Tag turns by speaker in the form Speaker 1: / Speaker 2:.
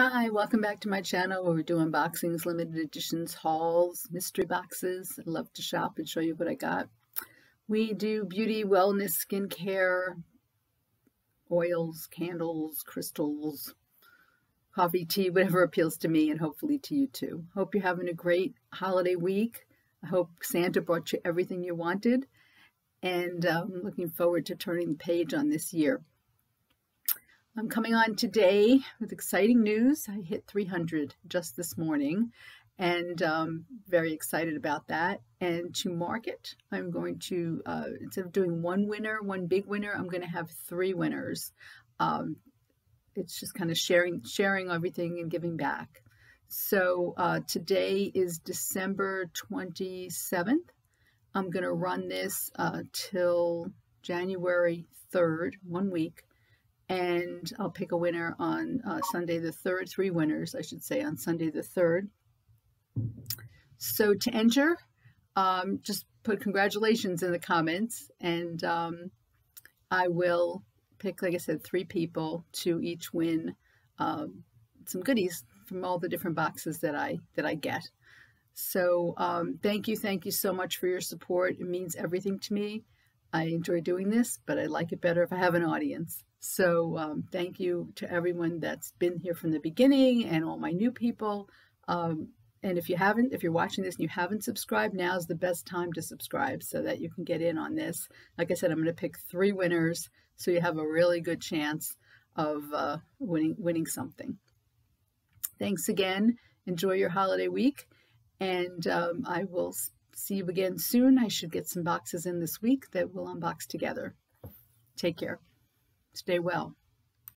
Speaker 1: Hi, welcome back to my channel where we do unboxings, limited editions, hauls, mystery boxes. I love to shop and show you what I got. We do beauty, wellness, skincare, oils, candles, crystals, coffee, tea, whatever appeals to me and hopefully to you too. Hope you're having a great holiday week. I hope Santa brought you everything you wanted and I'm um, looking forward to turning the page on this year. I'm coming on today with exciting news. I hit 300 just this morning and um, very excited about that. And to market, I'm going to, uh, instead of doing one winner, one big winner, I'm going to have three winners. Um, it's just kind of sharing, sharing everything and giving back. So uh, today is December 27th. I'm going to run this uh, till January 3rd, one week and I'll pick a winner on uh, Sunday the 3rd, three winners, I should say, on Sunday the 3rd. So to enter, um, just put congratulations in the comments, and um, I will pick, like I said, three people to each win um, some goodies from all the different boxes that I that I get. So um, thank you, thank you so much for your support. It means everything to me. I enjoy doing this, but I like it better if I have an audience. So um, thank you to everyone that's been here from the beginning and all my new people. Um, and if you haven't, if you're watching this and you haven't subscribed, now's the best time to subscribe so that you can get in on this. Like I said, I'm going to pick three winners so you have a really good chance of uh, winning, winning something. Thanks again. Enjoy your holiday week. And um, I will see you again soon. I should get some boxes in this week that we'll unbox together. Take care. Stay well.